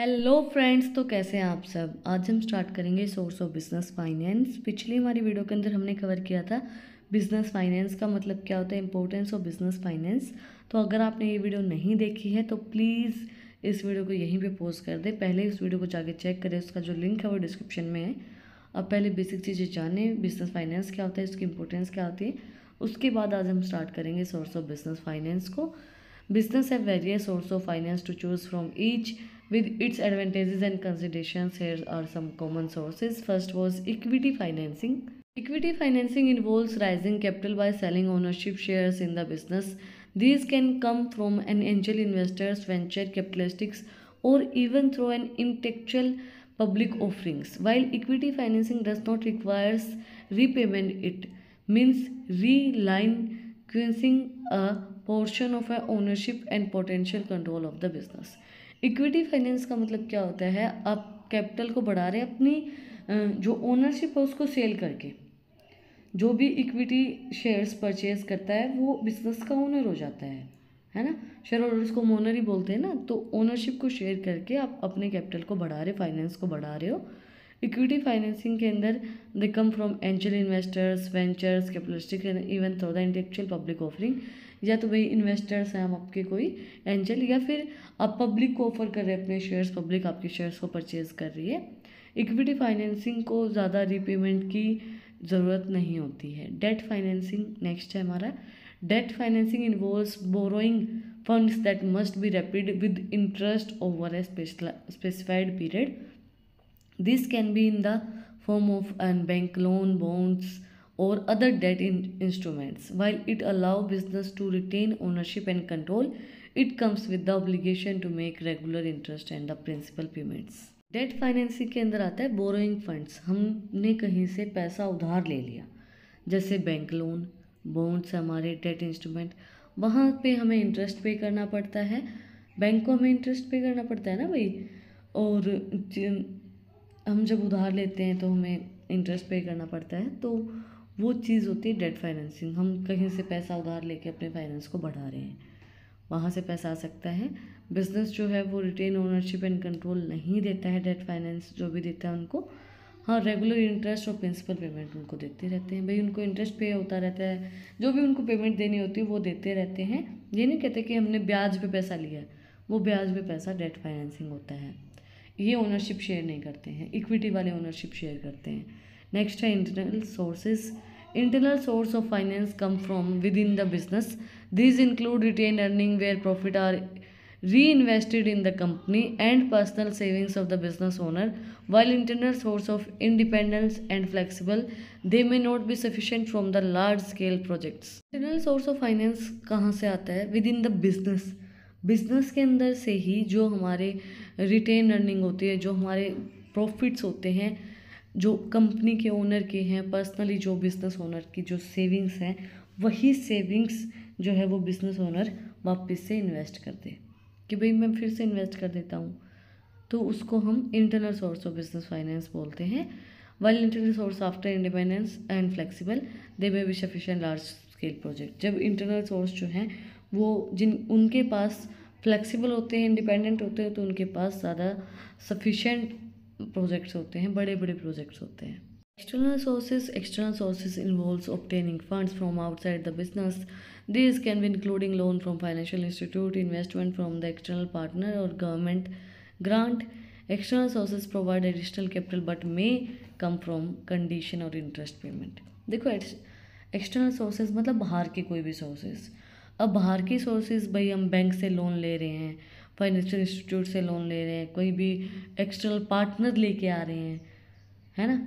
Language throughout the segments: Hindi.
हेलो फ्रेंड्स तो कैसे हैं आप सब? आज हम स्टार्ट करेंगे सोर्स ऑफ़ बिज़नेस फाइनेंस पिछली हमारी वीडियो के अंदर हमने कवर किया था बिज़नेस फाइनेंस का मतलब क्या होता है इंपॉर्टेंस ऑफ़ बिज़नेस फाइनेंस तो अगर आपने ये वीडियो नहीं देखी है तो प्लीज़ इस वीडियो को यहीं पे पोस्ट कर दें। पहले इस वीडियो को जाके चेक करें, उसका जो लिंक है वो डिस्क्रिप्शन में है। अब पहले बेसिक चीज़ें जाने बिज़नेस फाइनेंस क्या होता है, इसकी इंपॉर्टेंस क्या होती है। उसके बाद आज हम स्टार्ट करेंगे सोर्स ऑफ़ बिज़नेस फाइनेंस को। बिज़नेस है various source of finance to choose from each With its advantages and considerations, here are some common sources. First was equity financing. Equity financing involves raising capital by selling ownership shares in the business. These can come from an angel investors, venture capitalists, or even through an intellectual public offerings. While equity financing does not require repayment, it means relinquishing a portion of our ownership and potential control of the business. Equity finance का मतलब क्या होता है? आप कैपिटल को बढ़ा रहे हैं अपनी जो ओनरशिप है उसको सेल करके। जो भी इक्विटी शेयर्स परचेज करता है, वो बिज़नेस का ओनर हो जाता है है ना? शेयर होल्डर्स को ओनर ही बोलते हैं ना? तो ओनरशिप को शेयर करके आप अपने कैपिटल को बढ़ा रहे फाइनेंस को बढ़ा रहे हो। इक्विटी फाइनेंसिंग के अंदर they come from angel investors ventures capitalistic even throw the initial public offering या तो भाई इन्वेस्टर्स हैं, हम आपके कोई एंजल या फिर आप पब्लिक को ऑफ़र कर रहे हैं, अपने शेयर्स पब्लिक आपके शेयर्स को परचेज कर रही है। इक्विटी फाइनेंसिंग को ज़्यादा रीपेमेंट की ज़रूरत नहीं होती है। डेट फाइनेंसिंग नेक्स्ट है हमारा। Debt financing involves borrowing funds that must be repaid with interest over a specified period this can be in the form of an bank loan bonds or other debt in instruments. While it allows business to retain ownership and control, it comes with the obligation to make regular interest and the principal payments. Debt financing के अंदर आता है बोरोइंग फंड्स हमने कहीं से पैसा उधार ले लिया जैसे बैंक लोन बॉन्ड्स हमारे डेट इंस्ट्रूमेंट वहाँ पे हमें इंटरेस्ट पे करना पड़ता है बैंक को हमें इंटरेस्ट पे करना पड़ता है ना भाई और हम जब उधार लेते हैं तो हमें इंटरेस्ट पे करना पड़ता है तो वो चीज़ होती है डेट फाइनेंसिंग हम कहीं से पैसा उधार लेके अपने फाइनेंस को बढ़ा रहे हैं। वहाँ से पैसा आ सकता है। बिज़नेस जो है वो रिटेन ओनरशिप एंड कंट्रोल नहीं देता है डेट फाइनेंस जो भी देता है उनको। हाँ रेगुलर इंटरेस्ट और प्रिंसिपल पेमेंट उनको देते रहते हैं। भाई, उनको इंटरेस्ट पे होता रहता है। जो भी उनको पेमेंट देनी होती है, वो देते रहते हैं। ये नहीं कहते कि हमने ब्याज पे पैसा लिया वो ब्याज पे पैसा डेट फाइनेंसिंग होता है। ये ओनरशिप शेयर नहीं करते हैं। इक्विटी वाले ओनरशिप शेयर करते हैं। नेक्स्ट है internal sources internal source of finance come from within the business this include retain earning where profit are reinvested in the company and personal savings of the business owner while internal source of independence and flexible they may not be sufficient from the large scale projects internal source of finance कहाँ से आता है? Within the business business के अंदर से ही जो हमारे रिटेन अर्निंग होती है, जो हमारे प्रॉफिट्स होते हैं जो कंपनी के ओनर के हैं, पर्सनली जो बिज़नेस ओनर की जो सेविंग्स हैं, वही सेविंग्स जो है वो बिज़नेस ओनर वापस से इन्वेस्ट कर दे कि भाई मैं फिर से इन्वेस्ट कर देता हूँ। तो उसको हम internal source of business finance बोलते हैं। Well internal source after independence and flexible they may be sufficient large scale project जब इंटरनल सोर्स जो हैं, वो जिन, उनके पास फ्लेक्सिबल होते हैं इंडिपेंडेंट होते हैं तो उनके पास ज़्यादा सफिशेंट प्रोजेक्ट्स होते हैं बड़े बड़े प्रोजेक्ट्स होते हैं। External sources external sources involves obtaining funds from outside the business this can be including loan from financial institute investment from the external partner और government grant external sources provide additional capital but may come from condition और इंटरेस्ट पेमेंट देखो एक्सटर्नल सोर्सेज मतलब बाहर के कोई भी सोर्सेज अब बाहर के सोर्सेज भाई हम बैंक से लोन ले रहे हैं फाइनेंशियल इंस्टीट्यूट से लोन ले रहे हैं, कोई भी एक्सटर्नल पार्टनर लेके आ रहे हैं, है ना?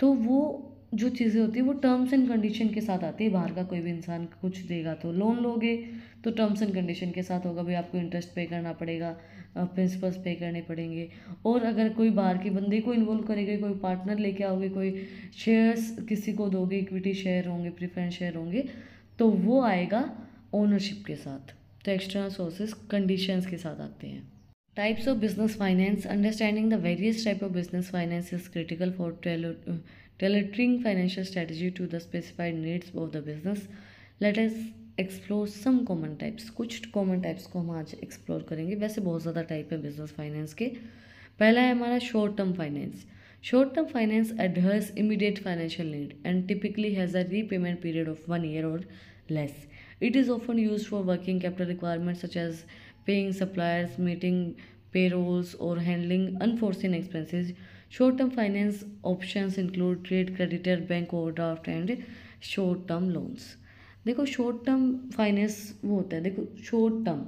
तो वो जो चीज़ें होती है, वो टर्म्स एंड कंडीशन के साथ आती है। बाहर का कोई भी इंसान कुछ देगा तो लोन लोगे तो टर्म्स एंड कंडीशन के साथ होगा। भाई आपको इंटरेस्ट पे करना पड़ेगा प्रिंसिपल्स पे करने पड़ेंगे। और अगर कोई बाहर के बंदे को इन्वॉल्व करेगा, कोई पार्टनर लेके आओगे, कोई शेयर्स किसी को दोगे इक्विटी शेयर होंगे प्रिफरेंस शेयर होंगे तो वो आएगा ओनरशिप के साथ। तो एक्सटर्नल सोर्सेज कंडीशंस के साथ आते हैं। Types of business finance understanding the various type of business finance is critical for tailoring financial strategy to the specified needs of the business. Let us explore some common types कुछ कॉमन टाइप्स को हम आज एक्सप्लोर करेंगे। वैसे बहुत ज़्यादा टाइप है बिज़नेस फाइनेंस के। पहला है हमारा short term finance short term finance addresses immediate financial need and typically has a repayment period of one year or less. It is often used for working capital requirements such as paying suppliers, meeting payrolls, or handling unforeseen expenses. Short term finance options include trade creditor, bank overdraft, and short term loans. देखो शॉर्ट टर्म फाइनेंस वो होता है देखो शॉर्ट टर्म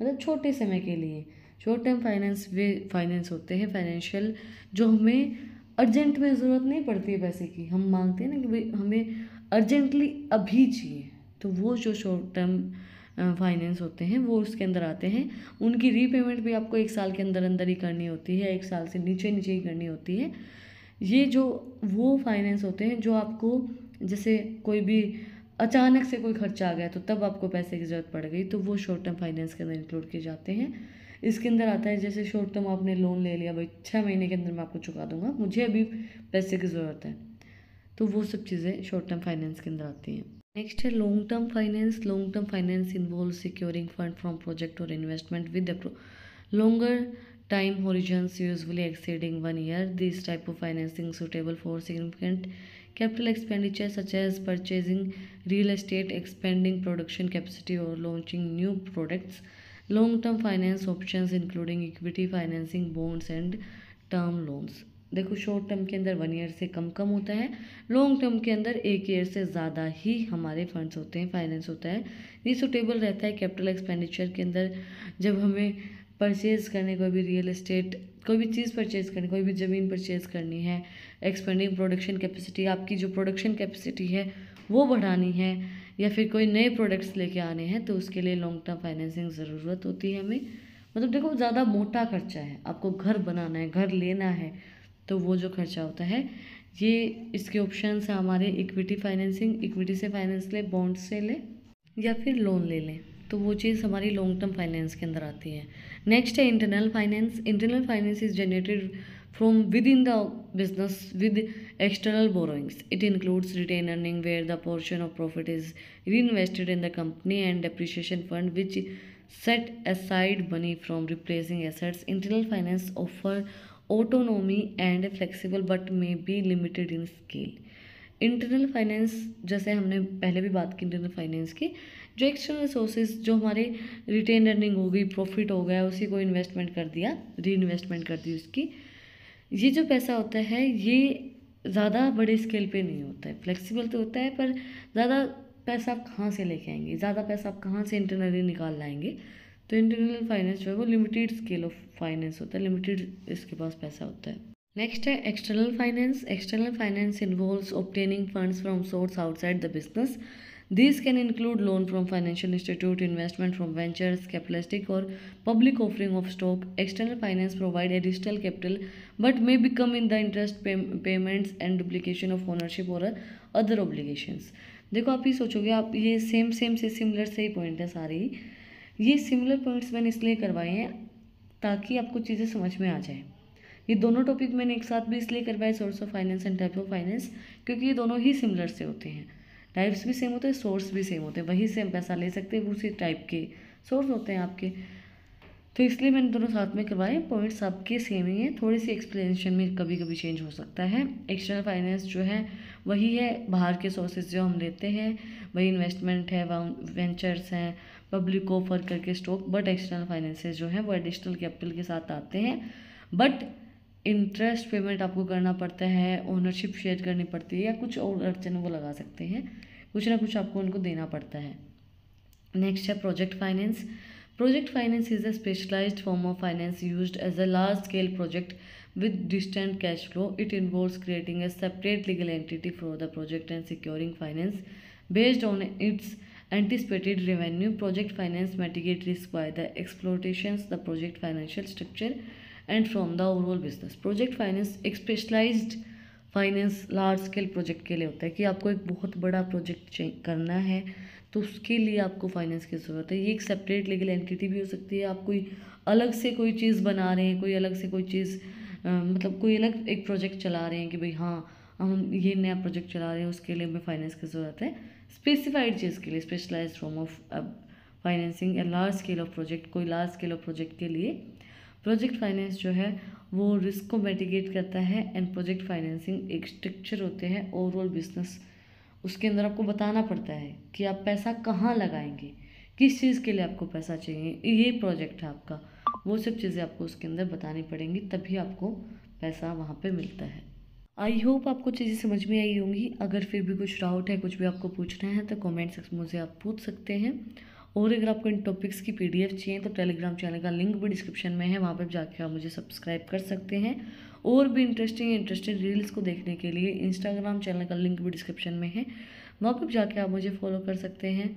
मतलब छोटे समय के लिए शॉर्ट टर्म फाइनेंस वे फाइनेंस होते हैं फाइनेंशियल जो हमें अर्जेंट में ज़रूरत नहीं पड़ती है पैसे की हम मांगते हैं ना कि भाई हमें अर्जेंटली अभी चाहिए। तो वो जो शॉर्ट टर्म फाइनेंस होते हैं, वो उसके अंदर आते हैं। उनकी रीपेमेंट भी आपको एक साल के अंदर अंदर ही करनी होती है, एक साल से नीचे नीचे ही करनी होती है। ये जो, वो फाइनेंस होते हैं जो आपको, जैसे कोई भी अचानक से कोई खर्चा आ गया तो तब आपको पैसे की ज़रूरत पड़ गई तो वो शॉर्ट टर्म फाइनेंस के अंदर इंक्लूड किए जाते हैं। इसके अंदर आता है, जैसे शॉर्ट टर्म आपने लोन ले लिया, भाई छः महीने के अंदर मैं आपको चुका दूँगा, मुझे अभी पैसे की ज़रूरत है। तो वो सब चीज़ें शॉर्ट टर्म फाइनेंस के अंदर आती हैं। नेक्स्ट है long term finance long term finance involve securing fund from project और investment with longer time horizon usually exceeding one year this type of financing suitable for significant capital expenditure such as purchasing real estate expending production capacity और launching new products long term finance option including equity financing bonds and term loans देखो शॉर्ट टर्म के अंदर वन ईयर से कम कम होता है लॉन्ग टर्म के अंदर एक ईयर से ज़्यादा ही हमारे फंड्स होते हैं फाइनेंस होता है। ये सुटेबल रहता है कैपिटल एक्सपेंडिचर के अंदर, जब हमें परचेज़ करने, कोई भी रियल इस्टेट कोई भी चीज़ परचेज़ करनी, कोई भी ज़मीन परचेज़ करनी है एक्सपेंडिंग प्रोडक्शन कैपेसिटी आपकी जो प्रोडक्शन कैपेसिटी है, वो बढ़ानी है, या फिर कोई नए प्रोडक्ट्स लेके आने हैं तो उसके लिए लॉन्ग टर्म फाइनेंसिंग ज़रूरत होती है हमें। मतलब देखो, ज़्यादा मोटा खर्चा है, आपको घर बनाना है, घर लेना है तो वो जो खर्चा होता है, ये इसके ऑप्शन है हमारे इक्विटी फाइनेंसिंग इक्विटी से फाइनेंस ले बॉन्ड से ले, या फिर लोन ले लें। तो वो चीज़ हमारी लॉन्ग टर्म फाइनेंस के अंदर आती है। नेक्स्ट है internal finance internal finance is generated from within the business with external borrowings it includes retain earning where the portion of profit is reinvested in the company and depreciation fund which set aside money from replacing assets internal finance offer autonomy and flexible but may be limited in scale internal finance जैसे हमने पहले भी बात की इंटरनल फाइनेंस की, जो एक्सटर्नल रिसोर्सेज जो हमारे रिटेन अर्निंग हो गई प्रॉफिट हो गया, उसी को इन्वेस्टमेंट कर दिया री इन्वेस्टमेंट कर दी उसकी। ये जो पैसा होता है, ये ज़्यादा बड़े स्केल पे नहीं होता है। फ्लेक्सिबल तो होता है, पर ज़्यादा पैसा आप कहाँ से लेके आएँगे? ज़्यादा पैसा आप कहाँ से इंटरनली निकाल लाएँगे? तो इंटरनल फाइनेंस जो है वो लिमिटेड स्केल ऑफ़ फाइनेंस होता है लिमिटेड इसके पास पैसा होता है। नेक्स्ट है external finance external finance involves obtaining funds from source outside the business this can include loan from financial institute investment from ventures capitalistic और public offering of stock external finance provide additional capital but may become in the interest payments and duplication of ownership और अदर ऑब्लिगेशंस देखो आप ही सोचोगे, आप ये सेम सेम से सिमिलर से ही पॉइंट है सारे। ही ये सिमिलर पॉइंट्स मैंने इसलिए करवाए हैं ताकि आपको चीज़ें समझ में आ जाए। ये दोनों टॉपिक मैंने एक साथ भी इसलिए करवाए source of finance and type of finance क्योंकि ये दोनों ही सिमिलर से होते हैं। टाइप्स भी सेम होते हैं सोर्स भी सेम होते हैं। वहीं से हम पैसा ले सकते हैं उसी टाइप के सोर्स होते हैं आपके। तो इसलिए मैंने दोनों साथ में करवाए। पॉइंट्स आपके सेम ही हैं। थोड़ी सी एक्सप्लेनेशन में कभी कभी चेंज हो सकता है। एक्सटर्नल फाइनेंस जो है, वही है। बाहर के सोर्सेज जो हम लेते हैं, वही इन्वेस्टमेंट है वेंचर्स हैं पब्लिक ऑफ़र करके स्टॉक बट एक्सटर्नल फाइनेंसेज जो हैं, वो एडिशनल कैपिटल के साथ आते हैं। बट इंटरेस्ट पेमेंट आपको करना पड़ता है ओनरशिप शेयर करनी पड़ती है, या कुछ और अड़चन वो लगा सकते हैं। कुछ ना कुछ आपको उनको देना पड़ता है। नेक्स्ट है project finance Project finance is a specialized form of finance used as a large scale project with distant cash flow. It involves creating a separate legal entity for the project and securing finance based on its anticipated revenue. Project finance mitigates risk by the exploitations, the project financial structure, and from the overall business. Project finance is specialized finance large scale project के लिए होता है कि आपको एक बहुत बड़ा प्रोजेक्ट करना है तो उसके लिए आपको फाइनेंस की ज़रूरत है। ये एक सेपरेट लीगल एंटिटी भी हो सकती है। आप कोई अलग से कोई चीज़ बना रहे हैं, कोई अलग से कोई चीज़ मतलब कोई अलग एक प्रोजेक्ट चला रहे हैं कि भाई हाँ हम ये नया प्रोजेक्ट चला रहे हैं, उसके लिए हमें फाइनेंस की ज़रूरत है। स्पेसिफाइड चीज़ के लिए स्पेशलाइज फॉर्म ऑफ़ फाइनेंसिंग या लार्ज स्केल ऑफ़ प्रोजेक्ट कोई लार्ज स्केल ऑफ़ प्रोजेक्ट के लिए प्रोजेक्ट फाइनेंस जो है, वो रिस्क को मेटिगेट करता है एंड प्रोजेक्ट फाइनेंसिंग एक स्ट्रक्चर होते हैं ओवरऑल बिज़नेस उसके अंदर आपको बताना पड़ता है कि आप पैसा कहाँ लगाएँगे, किस चीज़ के लिए आपको पैसा चाहिए, ये प्रोजेक्ट है आपका। वो सब चीज़ें आपको उसके अंदर बतानी पड़ेंगी, तभी आपको पैसा वहाँ पे मिलता है। आई होप आपको चीज़ें समझ में आई होंगी। अगर फिर भी कुछ डाउट है, कुछ भी आपको पूछना है तो कमेंट सेक्शन मुझे आप पूछ सकते हैं। और अगर आपको इन टॉपिक्स की पीडीएफ चाहिए तो टेलीग्राम चैनल का लिंक भी डिस्क्रिप्शन में है, वहाँ पर जाके आप मुझे सब्सक्राइब कर सकते हैं। और भी इंटरेस्टिंग इंटरेस्टिंग रील्स को देखने के लिए इंस्टाग्राम चैनल का लिंक भी डिस्क्रिप्शन में है, वहाँ पर जाके आप मुझे फॉलो कर सकते हैं।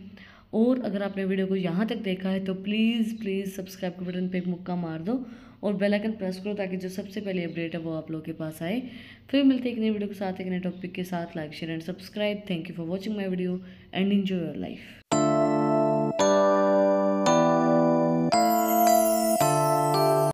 और अगर आपने वीडियो को यहाँ तक देखा है तो प्लीज़ प्लीज़ सब्सक्राइब के बटन पर एक मुक्का मार दो और बेल आइकन प्रेस करो ताकि जो सबसे पहले अपडेट है वो आप लोगों के पास आए। फिर मिलते हैं एक नई वीडियो के साथ, एक नए टॉपिक के साथ। Like share and subscribe thank you for watching my video and enjoy your life